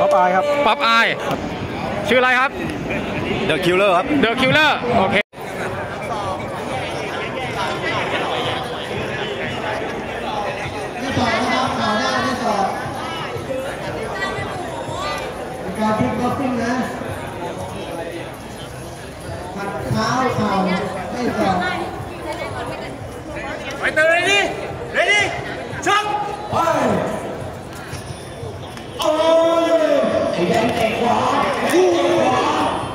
ป๊อปอายครับป๊อปอายชื่ออะไรครับเดอะคิลเลอร์ครับเดอะคิลเลอร์โอเคที่สองนะครับข่าวหน้าที่สองการพิกบ็อกซิ่งนะขัดเท้าเข่าไม่สอง ไปเตอร์เลยดิเลยดิช็อป ไปโอ้ยไอ้แดงเตะขวาคู่ขวา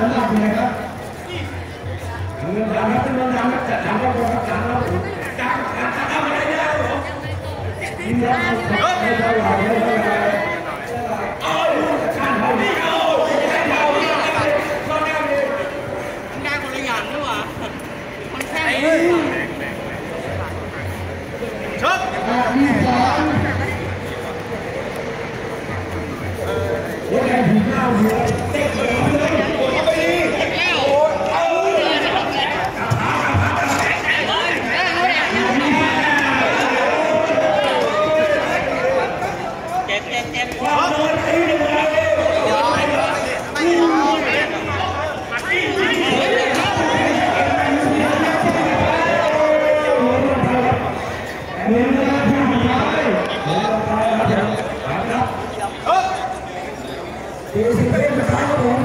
มืองสาระสำหรับเลยครับเมืองดังครับเมืองดังครับจัดทำก็พอครับจัดแล้วจัดจัดจัดทำอะไรได้หรอยิงแล้วไม่เท่าไหร่ไม่เท่าไห Esse prêmio está